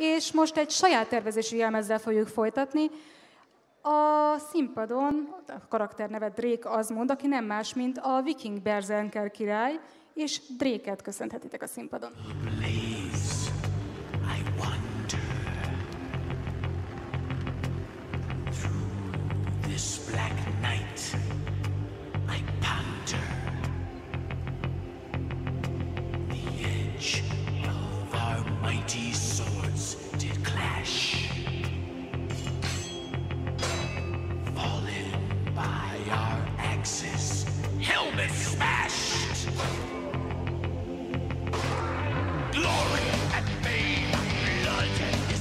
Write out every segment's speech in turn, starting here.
és most egy saját tervezésű jelmezzel fogjuk folytatni. A színpadon a karakter neve Drake Azmond, aki nem más, mint a viking Berzenker király, és Drake-et köszönhetitek a színpadon. Blaze,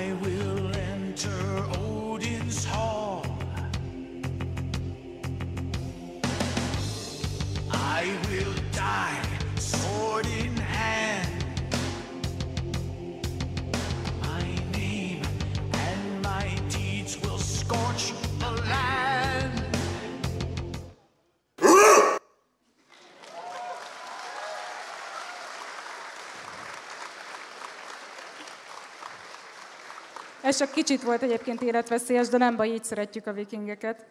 I will enter Ez csak kicsit volt egyébként életveszélyes, de nem baj, így szeretjük a vikingeket.